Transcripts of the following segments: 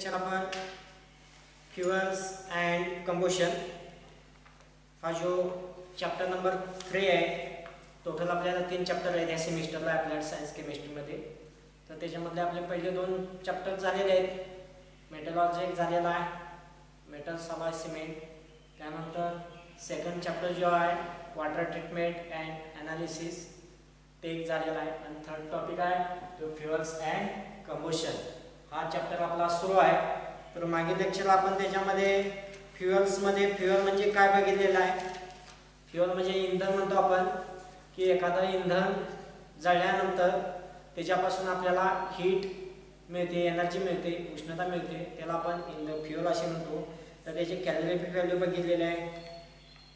Lecture आपण fuels and combustion हा जो चॅप्टर नंबर थ्री आहे टोटल आपल्याला तीन चॅप्टर आहेत या सेमिस्टरला अप्लाइड सायन्स केमिस्ट्रीमध्ये तर त्याच्यामधले आपले पहिले दोन चॅप्टर झालेले आहेत. मेटलॉजी एक झालेला आहे मेटल सला सिमेंट त्यानंतर सेकंड चॅप्टर जो आहे वॉटर ट्रीटमेंट अँड ॲनालिसिस ते एक झालेला आहे. आणि थर्ड टॉपिक आहे तो फ्युअल्स अँड कंबोशन हा चॅप्टर आपला सुरू आहे. तर मागील लेक्चरला आपण त्याच्यामध्ये फ्युअल्समध्ये फ्युअल म्हणजे काय बघितलेलं आहे? फ्युअल म्हणजे इंधन म्हणतो आपण की एखादं इंधन जळल्यानंतर त्याच्यापासून आपल्याला हीट मिळते एनर्जी मिळते उष्णता मिळते. त्याला आपण इंधन फ्युअल असे म्हणतो. तर त्याचे कॅलरीफिक व्हॅल्यू बघितलेले आहे.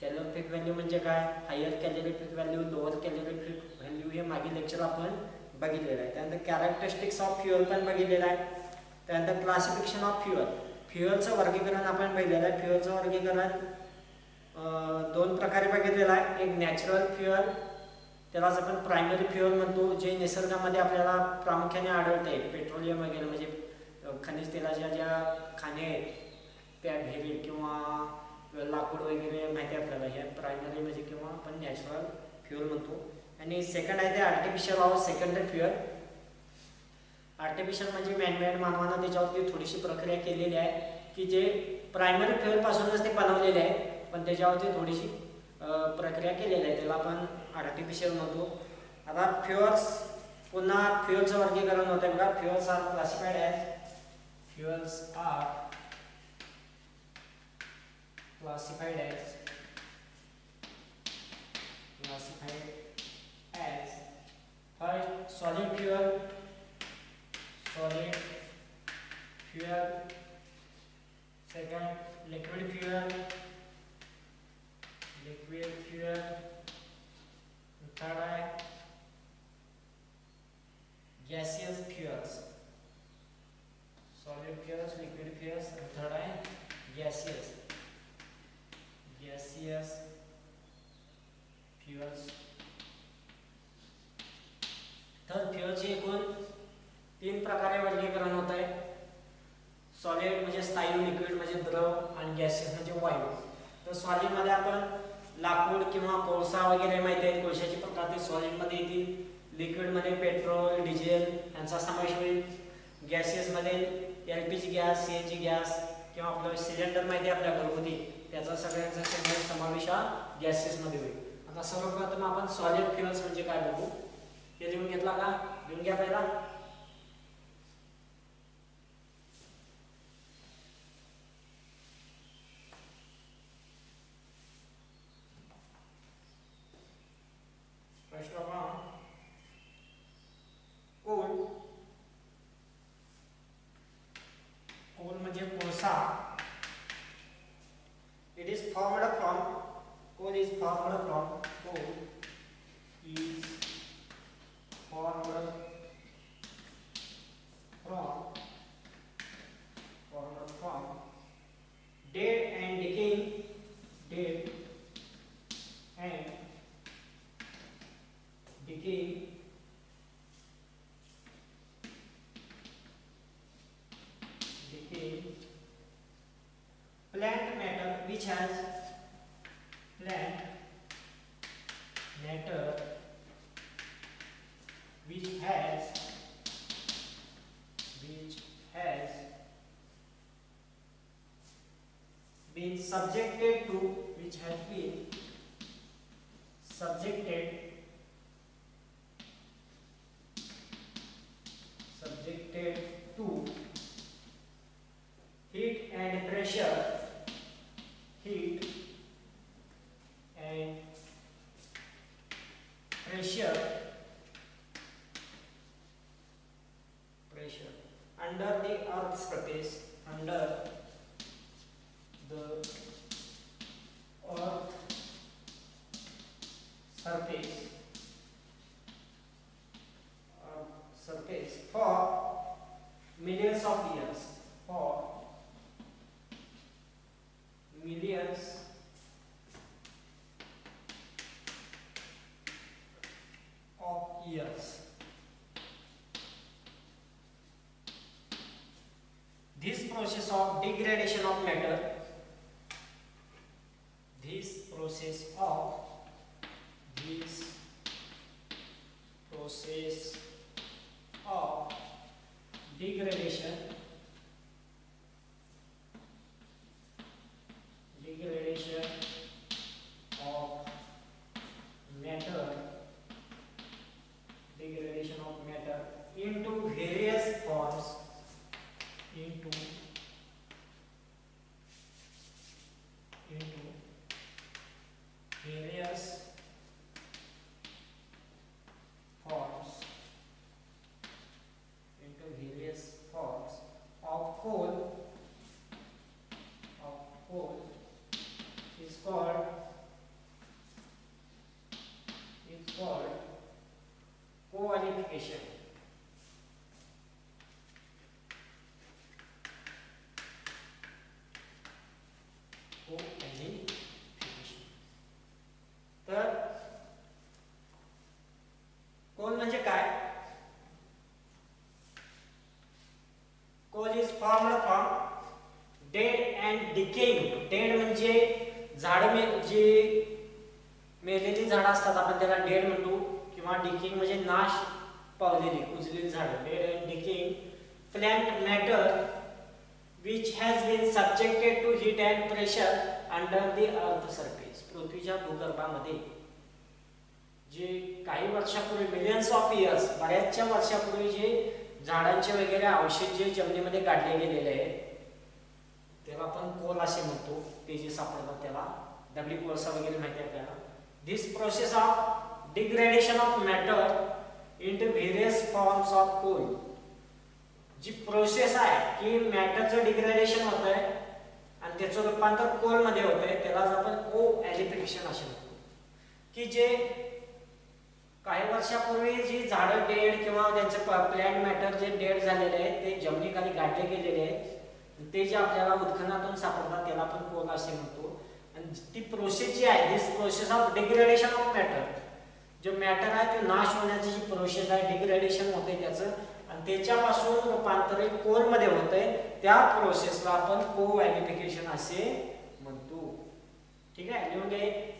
कॅलरीफिक व्हॅल्यू म्हणजे काय? Higher calorific value lower calorific value हे मागील लेक्चर आपण बघितलेलं आहे. त्यानंतर कॅरेक्टरिस्टिक्स ऑफ फ्युअल पण बघितलेलं आहे. त्यानंतर क्लासिफिकेशन ऑफ फ्युअल फ्युअलचं वर्गीकरण आपण पाहिलेलं आहे. फ्युअलचं वर्गीकरण दोन प्रकारे बघितलेलं आहे. एक नॅचरल फ्युअल त्यालाच आपण प्रायमरी फ्युअल म्हणतो जे निसर्गामध्ये आपल्याला प्रामुख्याने आढळते. पेट्रोलियम वगैरे म्हणजे खनिज तेलाच्या ज्या खाणे आहेत त्या भेरी किंवा लाकूड वगैरे माहिती आहे आपल्याला. ह्या प्रायमरी म्हणजे किंवा आपण नॅचरल फ्युअल म्हणतो. आणि सेकंड आहे ते artificial of secondary fuel artificial म्हणजे मॅनमेड मानवानं त्याच्यावरती थोडीशी प्रक्रिया केलेली आहे की जे प्रायमरी फ्युअलपासूनच ते बनवलेले आहे पण त्याच्यावरती थोडीशी प्रक्रिया केलेली आहे. त्याला आपण आर्टिफिशियल म्हणतो. आता फ्युअल्स पुन्हा फ्युअलचं वर्गीकरण होतं बघा. Fuels are classified as fuels are classified आहे classified as first solid fuel solid, fuel, second liquid fuel, liquid fuel, the third gaseous fuels, solid fuels, liquid fuels, and third gaseous, gaseous fuels. Third fuel तीन प्रकारे वर्गीकरण होत आहे solid म्हणजे स्थायू liquid म्हणजे द्रव आणि गॅसेस म्हणजे वायू. तर सॉलिडमध्ये आपण लाकूड किंवा कोळसा वगैरे माहिती आहे कोळशाचे प्रकार ते सॉलिडमध्ये येतील. लिक्विडमध्ये पेट्रोल डिझेल यांचा समावेश होईल. गॅसेसमध्ये L P G gas C N G gas किंवा आपलं सिलेंडर माहिती आहे आपल्या घरगुती. त्याचा सगळ्यांचा समावेश हा गॅसेसमध्ये होईल. आता सर्वप्रथम आपण सॉलिड फ्युअल्स म्हणजे काय बघू? हे लिहून घेतला का? लिहून घ्या पहिला. First of all, coal coal म्हणजे कोळसा it is formed from coal is formed from coal is formed been subjected to which has been subjected subjected to heat and pressure heat and pressure pressure. Under the earth's surface under the earth surface. Uh, surface for millions of years better dead and decaying dead म्हणजे झाड मे जे मेलेली झाडं असतात आपण त्याला dead म्हणतो किंवा decaying म्हणजे नाश पावलेली कुजलेली झाडं. Dead and decaying plant matter which has been subjected to heat and pressure under the earth surface पृथ्वीच्या भूगर्भामध्ये. जे काही वर्षापूर्वी मिलियन्स ऑफ इयर्स बऱ्याचशा वर्षापूर्वी जे झाडांचे वगैरे अवशेष जे जमिनीमध्ये काढले गेलेले आहेत त्याला आपण कोल असे म्हणतो ते जे सापडतात त्याला डब्ल्यू कोळसा वगैरे माहिती आहे आपल्याला. This process of degradation of matter into various forms of coal G process आहे की मॅटरचं डिग्रेडेशन होत आहे आणि त्याचं रूपांतर कोलमध्ये होत आहे त्यालाच आपण को ॲलिफिकेशन असे म्हणतो. की जे काही वर्षापूर्वी जी झाडं डेड किंवा त्यांचे प्लॅन मॅटर जे डेड झालेले आहेत ते जमिनीखाली गाठले गेलेले आहेत ते जे आपल्याला उत्खननातून सापडतात त्याला आपण कोल असे म्हणतो. आणि ती प्रोसेस जी आहे this process of degradation of matter जो मॅटर आहे ते नाश होण्याची जी प्रोसेस आहे डिग्रेडेशन होते त्याचं. आणि त्याच्यापासून रूपांतर कोलमध्ये होतंय. त्या प्रोसेसला आपण को व्हॅलिफिकेशन असे म्हणतो. ठीक आहे? लिहून घे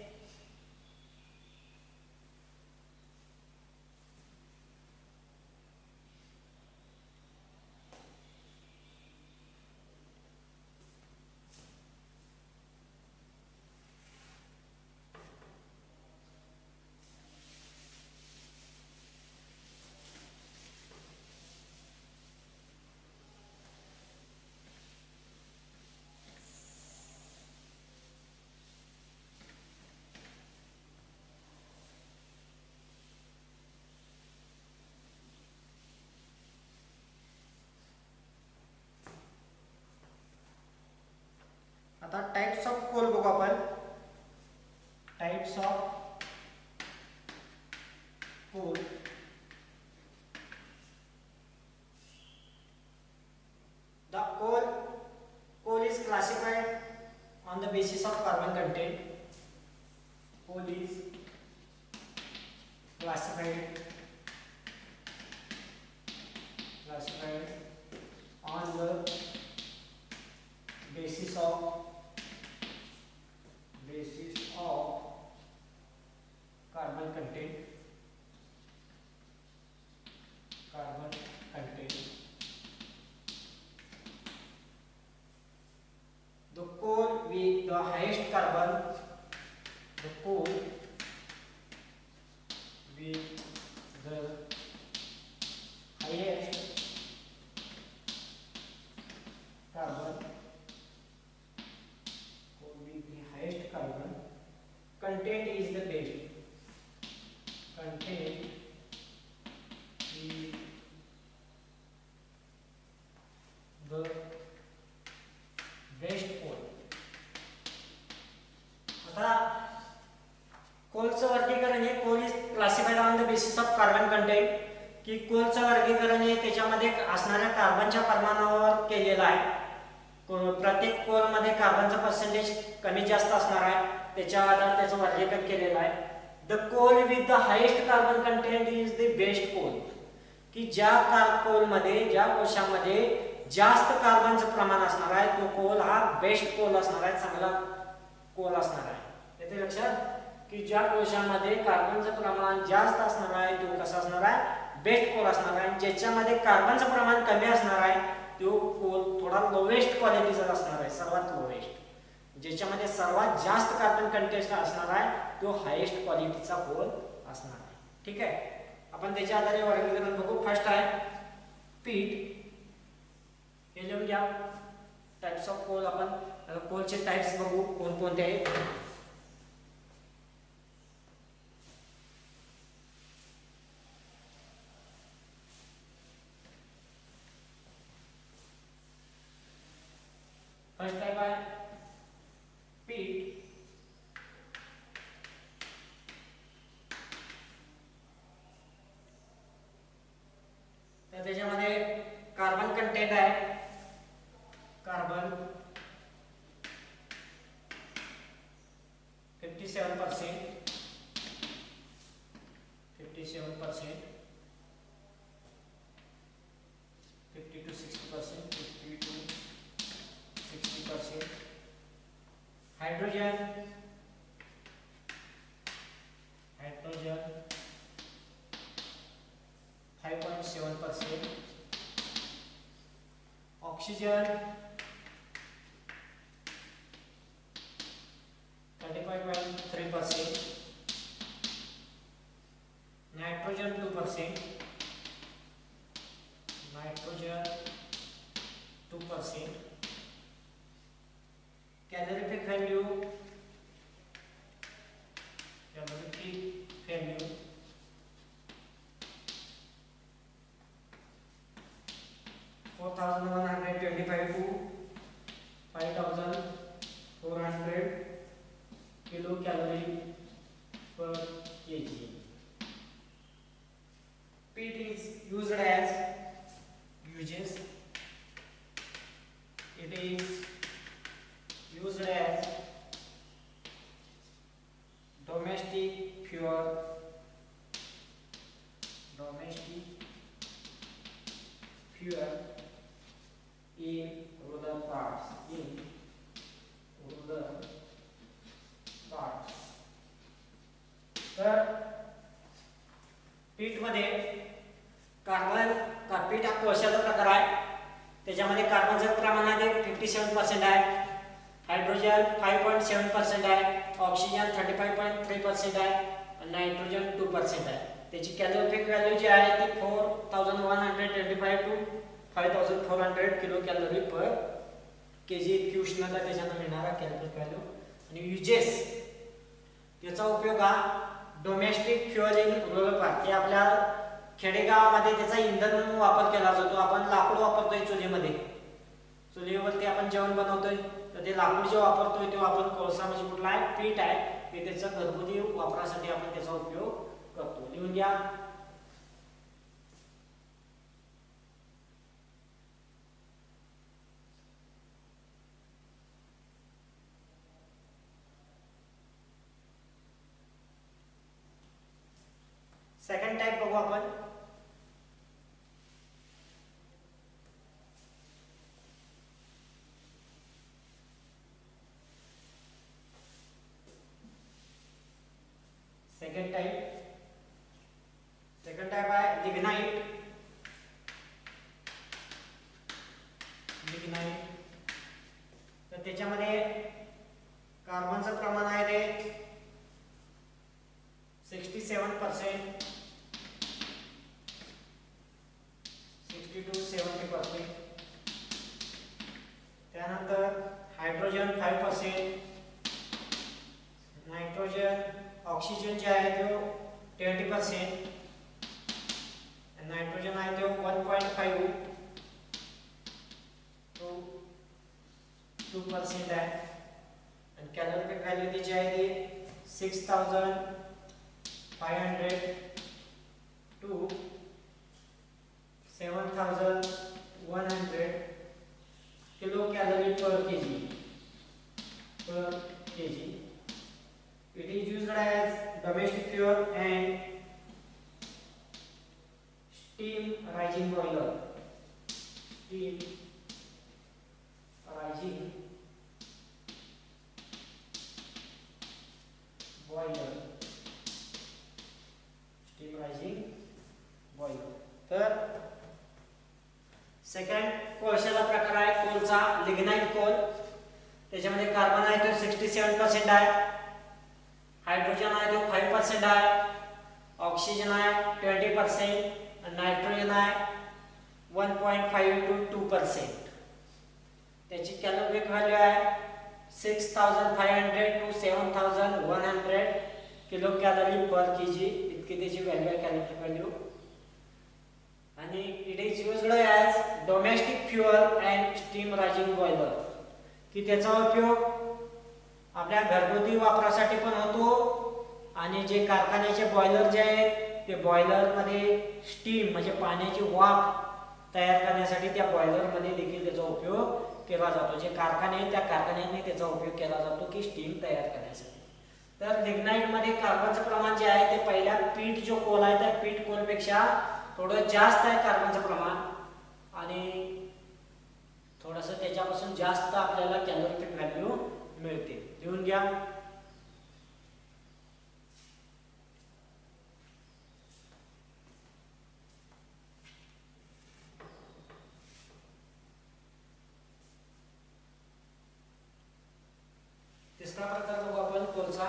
the coal with the highest carbon the coal कार्बनच्या प्रमाणावर केलेला आहे. प्रत्येक कोलमध्ये कार्बनचं पर्सेंटेज कमी जास्त असणार आहे त्याच्या आधार त्याचं वर्गीकरण केलेलं आहे. The coal with the highest carbon content is the best coal की ज्या का कोलमध्ये ज्या कोशामध्ये जास्त कार्बनचं प्रमाण असणार आहे तो कोल हा बेस्ट कोल असणार आहे चांगला कोल असणार आहे. येते लक्षात? की ज्या कोशामध्ये कार्बनचं प्रमाण जास्त असणार आहे तो कसा असणार आहे? बेस्ट कोल असणार आहे. ज्याच्यामध्ये कार्बनचं प्रमाण कमी असणार आहे तो कोल थोडा लोवेस्ट क्वालिटीचा असणार आहे सर्वात लोवेस्ट ज्याच्यामध्ये सर्वात जास्त कार्बन कंटेस्ट असणार आहे तो हायेस्ट क्वालिटीचा कोल असणार आहे. ठीक आहे? आपण त्याच्या आधारे वर्गीकरण बघू. फर्स्ट आहे पीठ हे लिहून घ्या. टाइप्स ऑफ कोल आपण कोलचे टाइप्स बघू कोणकोणते आहेत. फर्स्ट टाइप आहे पीठ तर त्याच्यामध्ये कार्बन कंटेंट आहे carbon fifty seven percent fifty seven percent fifty two sixty percent fifty two sixty percent hydrogen hydrogen five point seven percent oxygen thirty पीठमध्ये carbon का peat हा कोळशाचा प्रकार आहे. त्याच्यामध्ये कार्बनचं प्रमाण आहे ते फिफ्टी सेवन पर्सेंट आहे. Hydrogen five point seven percent आहे. Oxygen thirty five point three percent आहे. नायट्रोजन टू पर्सेंट आहे. त्याची कॅलोरिफिक व्हॅल्यू जी आहे ती four thousand one hundred twenty five two five thousand four hundred kilo calorie per K G इतकी उष्णता त्याच्यानं मिळणारा कॅलरी व्हॅल्यू आणि युजेस याचा उपयोग हा domestic fuel in rural park हे आपल्या खेडेगावामध्ये त्याचा इंधन म्हणून वापर केला जातो. आपण लाकूड वापरतोय चुलीमध्ये. चुलीवरती आपण जेवण बनवतोय तर ते लाकूड जे वापरतोय ते आपण कोळसा म्हणजे कुठला आहे पीठ आहे हे त्याचा घरगुती वापरासाठी आपण त्याचा उपयोग करतो. लिहून घ्या. सेकंड टाइप बघू आपण. 5 तो 2 परसेंट है एंड कैलोरी का वैल्यू दी जाएगी 6500 to 7100 kilo calorie per kg per kg it is used as domestic fuel and steam rising boiler. Steam rising boiler steam rising boiler तर सेकंड कोळशाचा प्रकार आहे कोलचा लिग्नाईट कोल त्याच्यामध्ये कार्बन आहे तो सिक्स्टी सेवन पर्सेंट आहे. हायड्रोजन आहे तो फाईव्ह पर्सेंट आहे. ऑक्सिजन आहे ट्वेंटी पर्सेंट नायट्रोजन आहे one point five to two percent त्याची कॅलोरिक व्हॅल्यू आहे six thousand five hundred to seven thousand one hundred kilo calorie per k g इतकी त्याची व्हॅल्यू आहे कॅलोरिक व्हॅल्यू आणि it is used as domestic fuel and steam rising boiler की त्याचा उपयोग आपल्या घरगुती वापरासाठी पण होतो. आणि जे कारखान्याचे बॉयलर जे आहेत ते बॉयलरमध्ये स्टीम म्हणजे पाण्याची वाफ तयार करण्यासाठी त्या बॉयलरमध्ये देखील त्याचा उपयोग केला जातो. जे कारखाने आहेत त्या कारखान्याने त्याचा उपयोग केला जातो की स्टीम तयार करण्यासाठी. तर लिग्नाईटमध्ये कार्बनचं प्रमाण जे आहे ते पहिल्या पीठ जो कोल आहे त्या पीठ कोलपेक्षा थोडं जास्त आहे कार्बनचं प्रमाण. आणि थोडंसं त्याच्यापासून जास्त आपल्याला कॅलोरिफिक व्हॅल्यू मिळते. लिहून घ्या. तिसरा प्रकार बघू आपण कोळसा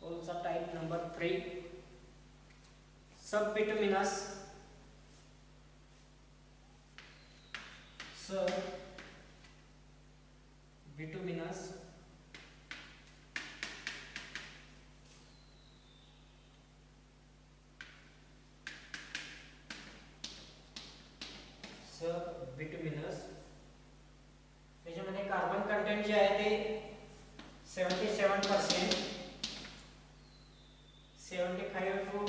कोळसा type number three sub bituminous sub bituminous sub bituminous त्याच्यामध्ये कार्बन कंटेंट जे आहे ते seventy seven percent seventy five to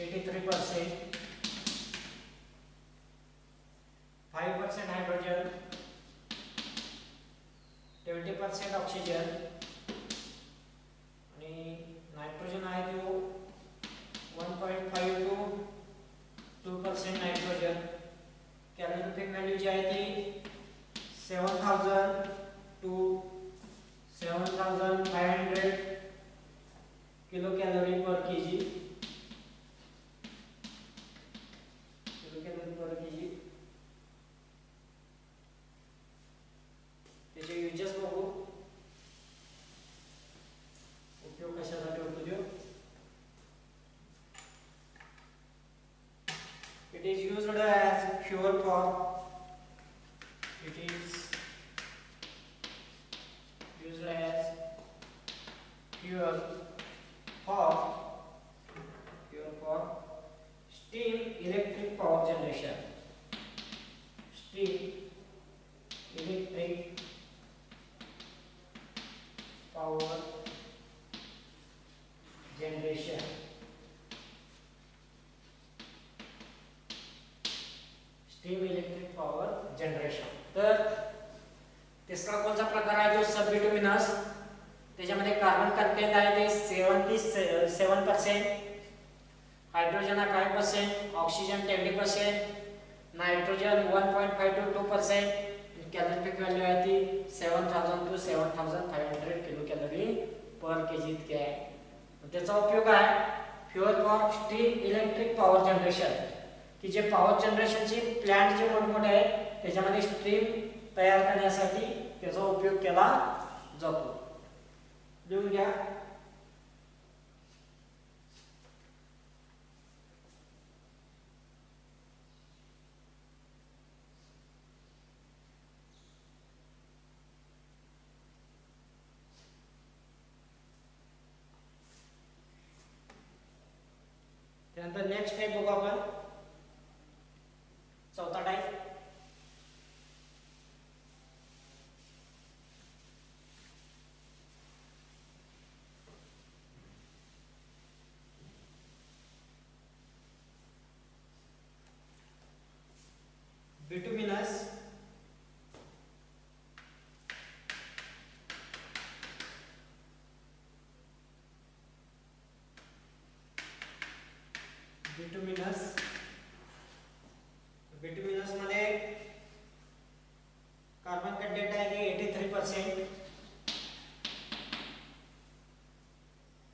eighty three percent five percent hydrogen twenty percent oxygen आणि नायट्रोजन आहे तो one point five to two percent nitrogen calorific value जी आहे ती seven thousand to seven thousand five hundred kilo calorie per k g kilo calorie per k g त्याचे uses बघू उपयोग कशासाठी होतो तो It is used as fuel for it is used as fuel for fuel for steam electric power generation steam electric power generation steam electric power generation तर तिसरा कोणता प्रकार आहे तो सबबिटुमिनस त्याच्यामध्ये कार्बन कंटेंट आहे ते सेवन्टी सेवन पर्सेंट हायड्रोजन आहे five percent oxygen twenty percent nitrogen one point five to two percent calorific value आहे ती seven thousand to seven thousand five hundred kilo calorie per k g इतके आहे त्याचा उपयोग आहे वॉट स्टीम इलेक्ट्रिक पॉवर जनरेशन की जे पॉवर जनरेशनचे प्लॅन्ट जे मोठमोठे आहेत त्याच्यामध्ये स्ट्रीम तयार करण्यासाठी त्याचा उपयोग केला जातो. लिहून घ्या. त्यानंतर नेक्स्ट टाईप बघू आपण चौथा टाईप बिटुमिनस बिटुमिनस बिटुमिनसमध्ये कार्बन कंटेंट आहे ते eighty three percent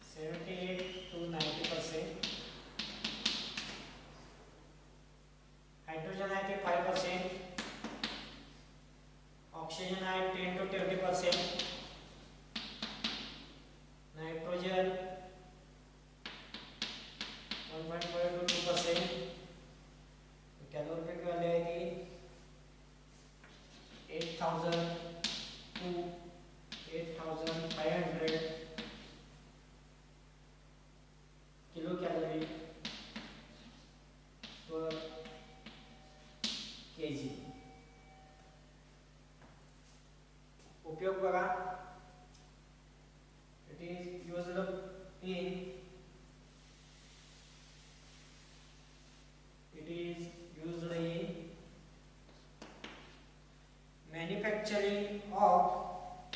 seventy eight to ninety percent hydrogen आहे ते फाय पर्सेंट ऑक्सिजन आहे ten to twenty percent nitrogen one point five to two percent calorific value आहे ती eight thousand to eight thousand five hundred kilo calorie per k g उपयोग बघा it is used in it is used in manufacturing of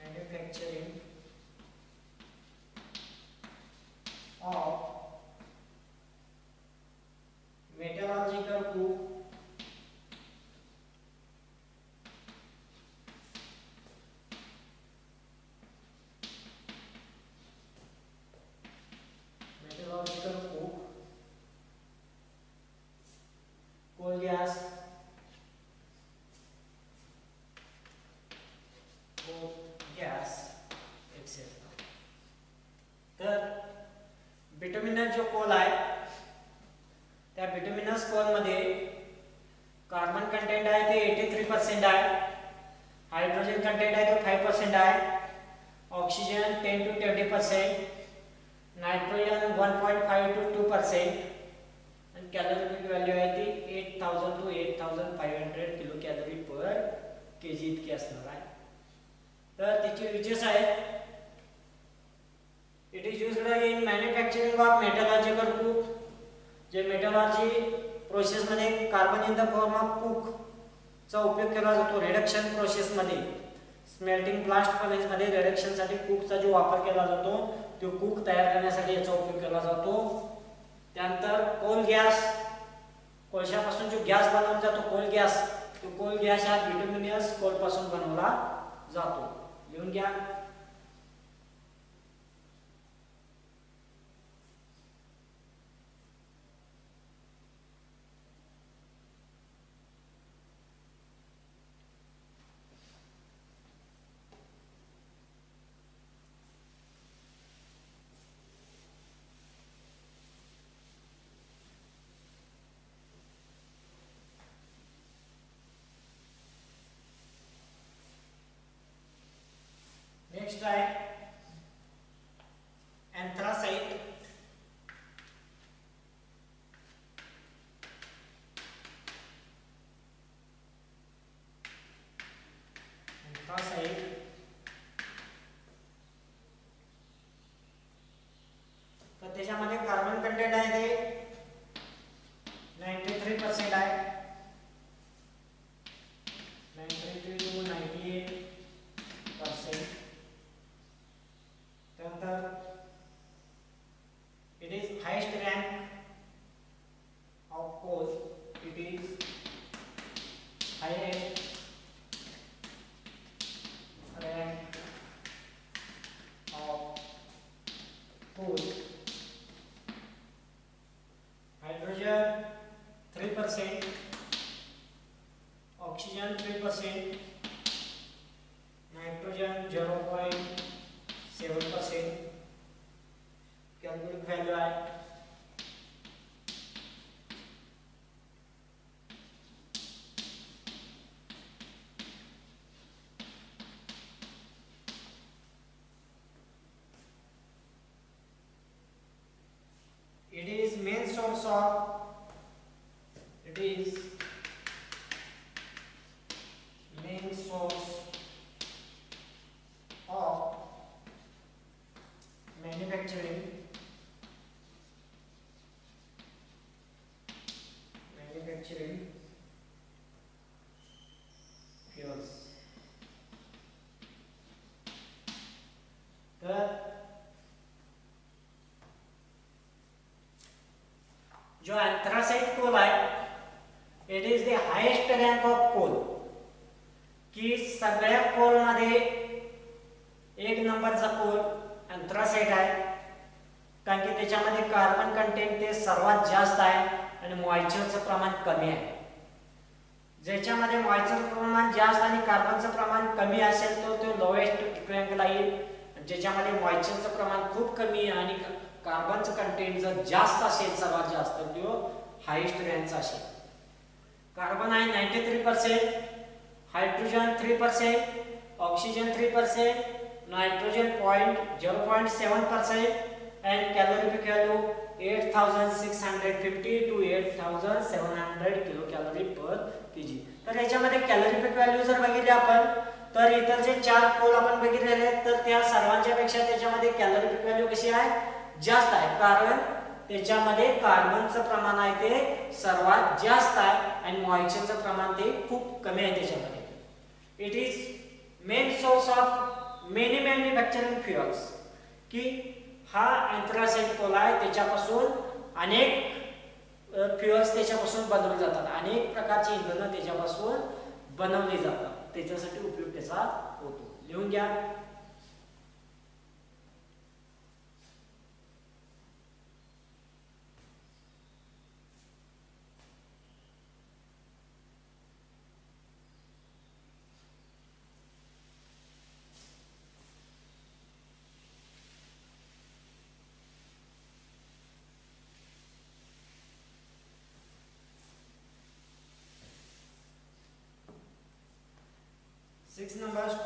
manufacturing of metallurgical cook metallurgical cook coal gas coal gas etc तर bituminous जो coal आहे त्या bituminous कोलमध्ये carbon content आहे ते eighty three percent आहे. हायड्रोजन कंटेंट आहे तो फाईव्ह पर्सेंट आहे. Oxygen ten to twenty percent nitrogen one point five to two percent आणि कॅलरी व्हॅल्यू आहे ती eight thousand to eight thousand five hundred kilo calorie per k g इतकी असणार आहे. तर तिचे युजेस आहेत it is used in manufacturing of metallurgical cook. जे मेटलॉजी प्रोसेसमध्ये carbon in the form of coke चा उपयोग केला जातो. रिडक्शन प्रोसेसमध्ये स्मेल्टिंग प्लास्ट फर्नेसमध्ये रिडक्शनसाठी कुकचा जो वापर केला जातो तो कुक तयार करण्यासाठी याचा उपयोग केला जातो. त्यानंतर कोल गॅस कोळशापासून जो गॅस बनवला जातो कोल गॅस तो कोल गॅस हा बिटुमिनियस कोलपासून बनवला जातो. लिहून घ्या. also it is जो अँथ्रासाईट कोल आहे it is the highest rank of coal. की सगळ्या कोलमध्ये एक नंबरचा कोल अँथ्रासाईट आहे कारण की त्याच्यामध्ये कार्बन कंटेंट ते सर्वात जास्त आहे आणि मॉइचरचं प्रमाण कमी आहे. ज्याच्यामध्ये मॉइश्चरचं प्रमाण जास्त आणि कार्बनचं प्रमाण कमी असेल तो तो लोएस्ट रँकला येईल. ज्याच्यामध्ये मॉइचरचं प्रमाण खूप कमी आहे आणि कार्बनचं कंटेंट जर जास्त असेल सर्वात जास्त तो हायेस्ट रँकचा असेल. कार्बन आहे ninety three percent hydrogen three percent oxygen three percent nitrogen point zero point seven percent and calorific value eight thousand six hundred fifty to eight thousand seven hundred kilo calorie per k g तर याच्यामध्ये calorific value जर बघितले आपण तर इतर जे चार pole आपण बघितलेले आहेत तर त्या सर्वांच्या पेक्षा त्याच्यामध्ये कॅलोरिफिक व्हॅल्यू कशी आहे? जास्त आहे कारण त्याच्यामध्ये कार्बनचं प्रमाण आहे ते सर्वात जास्त आहे आणि मॉइश्चरचं प्रमाण ते खूप कमी आहे त्याच्यामध्ये. It is main source of many manufacturing fuels की हा अँथ्रासाइड कोला आहे त्याच्यापासून अनेक फ्युअल्स त्याच्यापासून बनवले जातात. अनेक प्रकारची इंधनं त्याच्यापासून बनवली जातात. त्याच्यासाठी उपयोग त्याचा होतो. लिहून घ्या.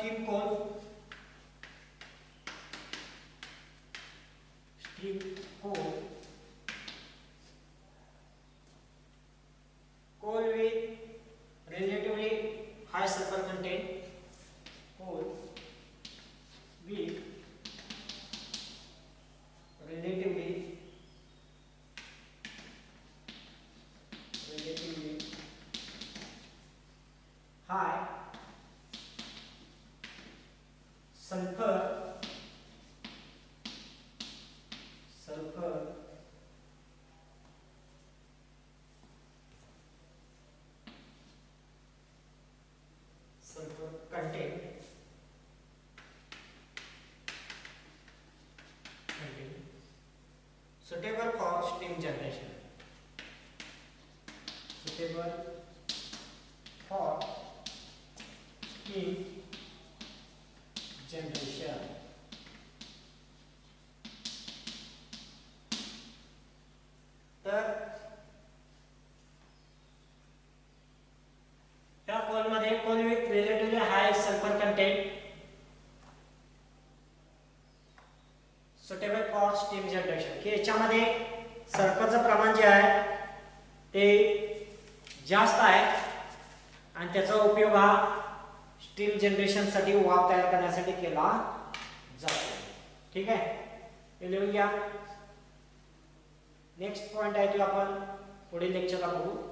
tiempo कोलमध्ये with relatively high high content suitable suitable steam steam generation की याच्यामध्ये सल्फरचं प्रमाण जे आहे ते जास्त आहे आणि त्याचा उपयोग हा स्टीम जनरेशनसाठी वाफ तयार करण्यासाठी केला जातो. ठीक आहे? हे लिहून घ्या. नेक्स्ट पॉइंट आहे तो आपण पुढील लेक्चरला बघू.